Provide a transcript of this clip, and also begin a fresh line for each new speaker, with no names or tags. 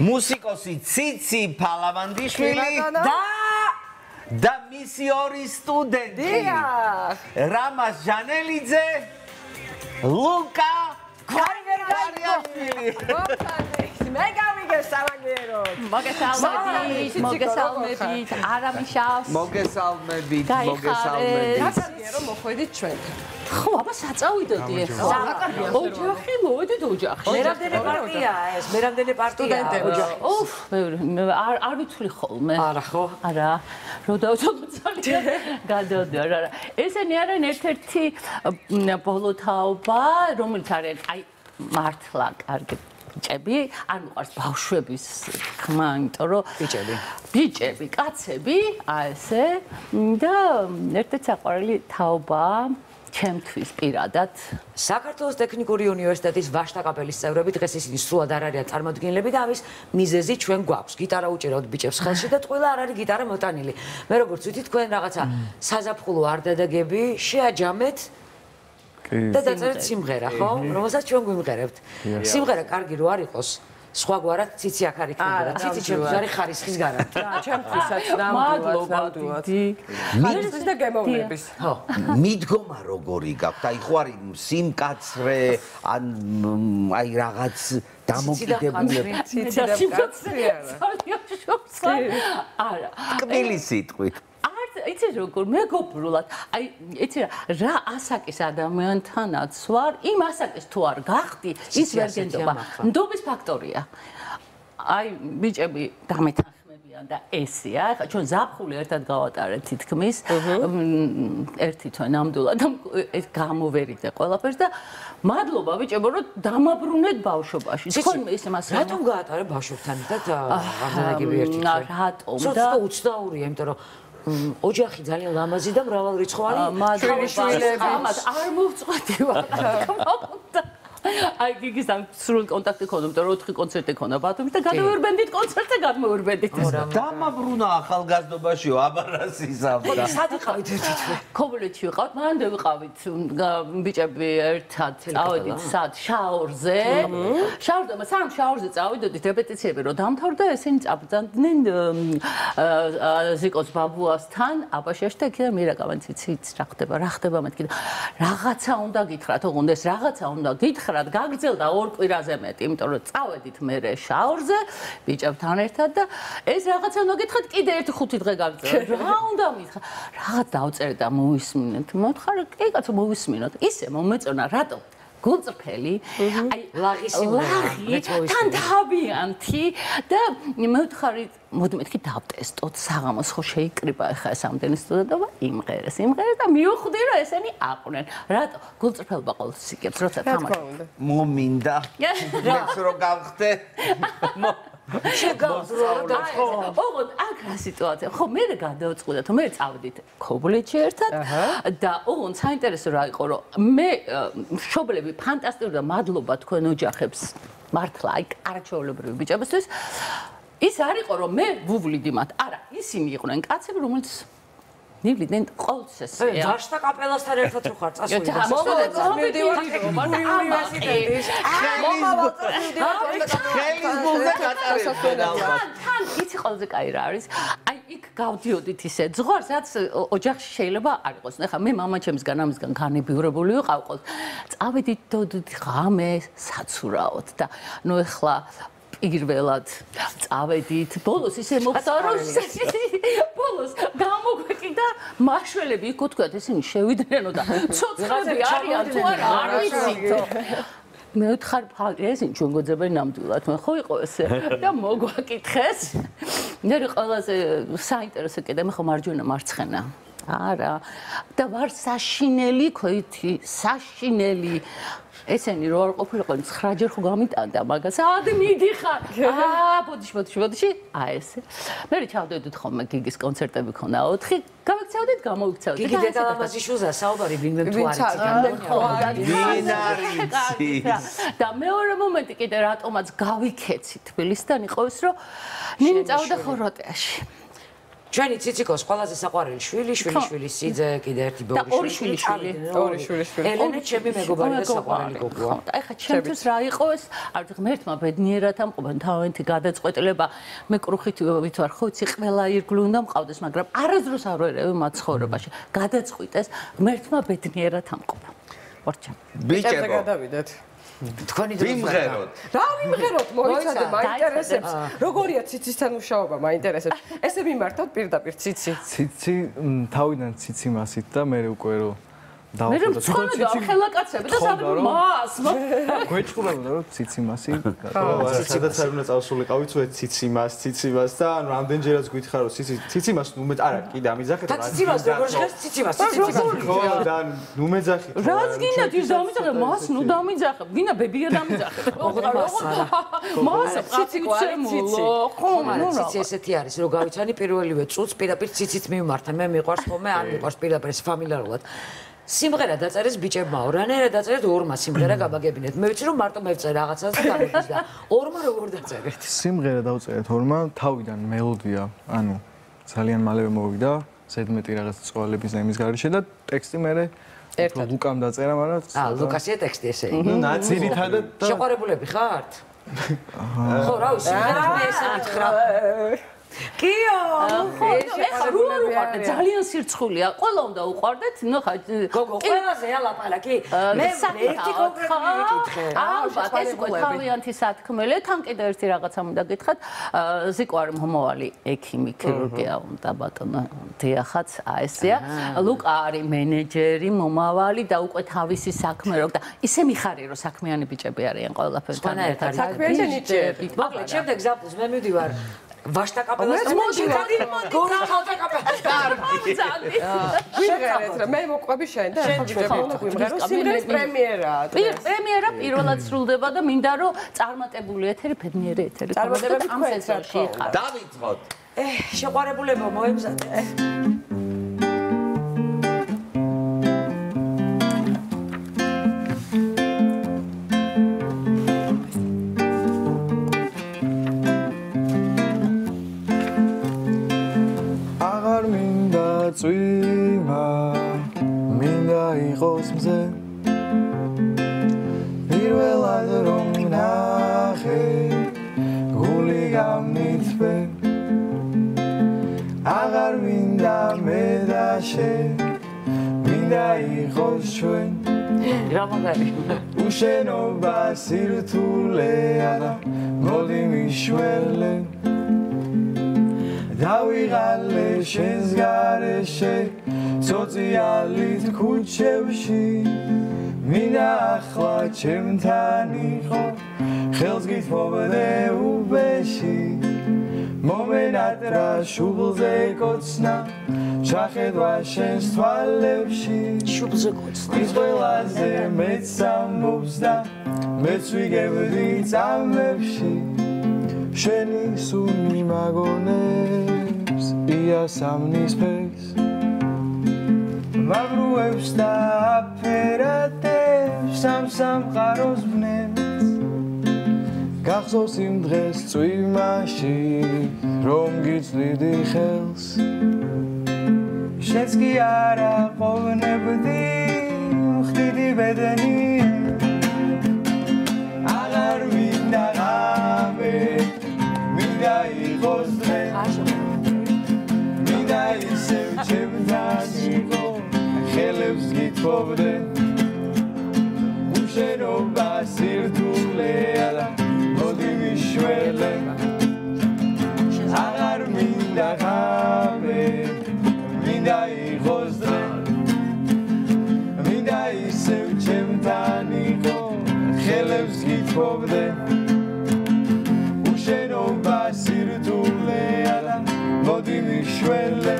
მუსიკოსი ციცი ფალავანდიშვილი და და მისი ორი სტუდენტი. რამას ჟანელიძე ლუკა ქარგერგაიაშვილი
მე გავიგე სამაგიეროდ.
მოგესალმებით, მოგესალმებით, არამიშავს.
მოგესალმებით, მოგესალმებით.
გასაგებია რომ მოხვედით ჩვენ.
ხო, აბა საწავიდოდი ახლა. ოჯახი, მოვედით ოჯახში.
მერამდენი პარტიაა ეს, მერამდენი პარტიაა ოჯახი.
უფ, არ არ ვიცვლი ხოლმე.
არა ხო?
არა. რო დავწოდოთ გადავდი, არა, არა. ესენი არიან ერთ-ერთი ბოლოთაობა, რომელიც არის აი მართლა კარგი ბიჭები, არ მიყვარს ბავშვების ხმა, იმიტომ რომ
ბიჭები.
ბიჭები, კაცები, აი ესე და ერთ-ერთი საყვარელი თაობა ჩემთვის პირადად
საქართველოს ტექნიკური უნივერსიტეტის ვაშტაკაპელის წევრები დღეს ისინი სრულად არ არიან წარმოადგენლები და ამის მიზეზი ჩვენ გვაქვს. გიტარა უჭირავთ ბიჭებს ხელში და ყველა არ არის გიტარა მოტანილი. მე როგორც ვიცი თქვენ რაღაცა საზაფხულო არ დადაგები, შეაჯამეთ და დაწერეთ სიმღერა, ხო? რომელსაც ჩვენ გვიმღერებთ. სიმღერა კარგი რო არ იყოს, სხვაგვარად ციცი აქ არის ქონდა და ციცი ჩემთვის არის ხარისხის გარანტი.
და ჩემთვისაც ნამდვილად ნამდვილად. ხარისხის და გემოვნების.
ხო. მიდგომა როგორი გაქვთ? აი ხო არის სიმკაცრე ან აი რაღაც დამოკიდებული
ციცი და კაცრი არა.
არა.
კბილი სიტყვით.
იცი როგორ მეგობრულად. აი იცი რა ასაკის ადამიანთანაც ვარ იმ ასაკის თუ არ გახდი ის ვერ გენდობა ნდობის ფაქტორია. აი ბიჭები დამეთანხმებიან და ესეა. ხა ჩვენ ზაფხული ერთად გავატარეთ თითქმის. ერთი თვე ნამდვილად ეს გამოვერიძე ყველაფერს და მადლობა ბიჭებო რომ დამაბრუნეთ ბავშვობაში. თქვენ ისე მას
რატომ გაატარე ბავშვებთან და აღანაგები ერთი თვე?
რატომ
და ცოტა უცნაურია იმიტომ რომ ოჯახი ძალიან ლამაზი და მრავალრიცხოვანი
შვილიშვილები ამას არ მოვწყვეტი ვარ. თქმა უნდა აი გიგის ამ სრულ კონტაქტი ქონდა, იმიტომ რომ 4 კონცერტი ქონდა ბათუმში და გადავერბენდით კონცერტზე გადმოვერბენდით.
დამაბრუნა ახალგაზრდობაშიო აბარასი სამდა.
სად იყავით ერთი თვე?
ქობულეთში ვიყავთ, მანამდე ვიყავით ბიჭები ერთად წავედით სად შაურზე. შაურზე, სამ შაურზე წავედით რეპეტიციები რომ დამთავრდა, ესენი წაბძანდნენ ზიკოს ბაბუასთან, აბაშაში და იქიდან მირაკავენ ციციც რა ხდება, რა ხდება მეთქი. რაღაცა უნდა გითხრათ, ოღონდ ეს რაღაცა უნდა გითხრათ ახლად გაგრძელდა ორ კვირაზე მეტი, იმიტომ რომ წავედით მე შაურზე ბიჭებთან ერთად და ეს რაღაცა გითხრათ კიდე ერთი ხუთი დღე გაგრძელდა. რა უნდა მითხრა? რაღაც დავწერე და მოვისმინეთ. მოთხარ, კი კაცო მოვისმინოთ. ისე მომეწონა, რატო? გულწრფელი, აი
ლაღისი
ლაღი, თან თავიანთი და მე ვთხარი, მოდი მეთქი დავტესტოთ, საღამოს ხო შეიკრიბა ახლა ეს ამდენი სტუდენტობა, იმღერეს, იმღერეს და მივხვდი რომ ესენი აყვნენ. რატო? გულწრფელობა ყოველთვის სიკებს, როცა თამაში.
მომინდა. მეც რო გავხდე.
შეგავზრო და ხო. ოღონდ აქ რა სიტუაცია? ხო მე გადავწყვიტე თუ მე წავდით ქობულეთში ერთად და ოღონდ საინტერესო რა იყო რომ მე შობლები ფანტასტიკური და მადლობა თქვენ ოჯახებს. მართლა აი არაჩვეულებრივი ბიჭებისთვის. ის არ იყო რომ მე ვუვლიდი მათ არა ისინი იყვნენ კაცები რომელიც ნივლიდნენ ყოველთვის ეს.
ვაშტა კაპელასთან ერთად რო ხარ წასული.
მოგოდი, მოვიდივარ უნივერსიტეტის.
ხელის ბულზე გატარებდა.
თან იცი ყველაზე კაი რა არის? აი იქ გავდიოდით ისე ზღვარს, რაც ოჯახში შეიძლება არ იყოს. ნახა მე მამაჩემისგან ამისგან განებიურებული ვიყავ ყოველ. წავედით დოდით ღამე საცურაოთ და ნუ ეხლა პირველად წავედით. ბოლოს ისე მოხდა რომ ბოლოს გამოგვეკიდა მაშველები იქ თქვათ ისინი შევიდნენ და ცოცხლები არიან თუ არა არ ვიცით. მე ვთხარ ფალეს ჩვენ გოძებენ ნამდვილად მე ხო იყო ესე. და მოგვაკითხეს. მე ყველაზე საინტერესო კიდე მე ხო მარჯვენა მარცხენა. არა. და ვარ საშინელი ქოითი საშინელი ესენი რო არ ყოფილიყო 9 ჯერ ხო გამიტანდა მაგას. ადი მიდიხარ აა ბოდიში ბოდიში ბოდიში. აა ესე. მე ჩავდედით ხოლმე გიგის კონცერტები ქონა 4 გამიქცევდით გამოვიქცევდით
გიგი დედალამაზიშვილზა საუბარი ვინმე თუ
არის და მეორე მომენტი კიდე რატომაც გავიქეცი თბილისთან იყო ის რომ ნინი წავდა ხორვატიაში
ჩვენი ციციკოს ყველაზე საყვარელი შვილი, შვილი, შვილი, სიძე, კიდე ერთი
და
ბორი
ორი შვილი შვილი.
ორი შვილი შვილი.
ელენე ჩემი მეგობარი და საყვარელი გოგოა.
აი ხა ჩემთვის რა იყო ეს? არ ვიცი ღმერთმა ბედნიერად ამყოფენ თავენთი გადაწყვეტილება. მე კრუხით ვით ვარ, ხო იცი, ყველა ირგლი უნდა მყავდეს, მაგრამ არასდროს არ ვერევი მათ ცხოვრებაში. გადაწყვიტეს ღმერთმა ბედნიერად ამყოფა. ვარჩა.
ბიჭებო
ბიჭებო
გადავიდეთ.
თქვენი დროს
ვიმღეროთ
რა ვიმღეროთ, მოიცადე, მაინტერესებს. როგორია ციცისთან მუშაობა, მაინტერესებს. ესე მიმართავთ პირდაპირ ციცი.
ციცი თავიდან ციცი მასით და მე უკვე რო
მე რომ მცხონა და ხელაკაცები და სადმე მას
გვეჭყურებოდა რომ ციცი მასი
ხო, სადაც არ უნდა წავსულიყავით, უე ციციმას, ციციმას და ანუ რამდენჯერაც გითხარ რომ ციცი ციციმას ნუ მე არა, კიდე ამიძახეთ
და ციცივას როგორ შეგეს ციცივას ციცივას
ხო, და ნუ მეძახით.
რაც გინდა ის დამიძახე მას ნუ დამიძახე. გინდა ბებია დამიძახე. მას ციცი უცემულო ხო
მაგრამ
რა
ციცი. ესეთი არის რომ გავიცანი პირველივე წუთს პირდაპირ ციცით მიმართა მე მიყვარს ხოლმე არ მიყვარს პირდაპირ ეს ფამილიარულად სიმღერა დაწერეს ბიჭებმაო რანაირად დაწერეთ ორმა სიმღერა გაბაგებინეთ მე ვიცი რომ მარტო მევწერ რაღაცას და გამიგის და ორმა როგორ დაწერეთ?
სიმღერა დავწერეთ ორმა თავიდან მელოდია ანუ ძალიან მალევე მოვიდა ზედმეტი რაღაც წვალების და იმის გარეშე და ტექსტი მე
ერთად.
ლუკამ დაწერა მაგრამ
აა ლუკასია ტექსტი ესე იგი.
ნუ
ძირითადად და
შეყვარებულები ხართ? ხო რა ვიცი მე ესე მითხრა კიო
ხო ეხა რო არ უყარდეთ ძალიან სირცხულია. ყველა უნდა უყარდეთ ნუ ხა
გოგო ყველაზე ალაპალაკი მე ერთი კონკრეტული მიკითხე
ალბათ ეს უკვე თავიანთი სათქმელი თან კიდე ერთი რაღაცა უნდა გითხრათ ზიკო არ მომავალი ექიმი ქირურგია უნდა ბატონო დიახაც აი ესეა ლუკა არის მენეჯერი მომავალი და უკვე თავისი საქმე რო და ისე მიხარი რომ საქმიანი ბიჭები არიან ყველაფერთან
სხვანაირად არის.
საქმიანი ნიჭიები.
მოკლედ შემდეგ ზაფხულს მე მივდივარ ვაშტა კაპელას
მოდი, მოდი,
გორი ხალხა კაპელას კარგი
ვიმღერეთ რა, მე მოყვები შენ და ახლა გვიმღერო
ჩვენ
სიმღერის პრემიერაა.
პრემიერა პირველად სრულდება და მინდა რომ წარმატებული ეთერი ბედნიერი ეთერი.
წარმატებები
ამ
თქვენც რა
დავიწყოთ
ე შეყვარებულებო მოემზადე
იყოს მზე. პირველად რომ ნახე გული გამნიცბე აღარ მინდა მე და შენ მინდა იყოს ჩვენ.
რა მაგარი
უშენობა სირთულეა და მოდი მიშველე. დავიღალე შენს გარეშე სოციალით ქუჩებში მინდა ახლა ჩემთან იყო ხელს გითხოვდე უბეში მომენატრა შუბლზე კოცნა ჩახედვა შენს თვალებში
შუბლზე კოცნა
ის ყველაზე მეც ამბობს და მეც ვიგებდი წამებში შენი სუნი მაგონებს იასამნის ფეს მაგრუებს და აფერატებს სამ სამყაროს ბნებს. გახსოვს იმ დღეს წვიმაში რომ გიწვიდი ხელს. შენც კი არა ყოფნებდი ხდიდი ბედნი გითხოვდე უშენობა სირთულეა მოდი ვიშველე. აღარ მინდა ღამე მინდა იყოს დღე მინდა ისევ ჩემთან იყო ხელებს გითხოვდე. უშენობა სირთულეა მოდი ვიშველე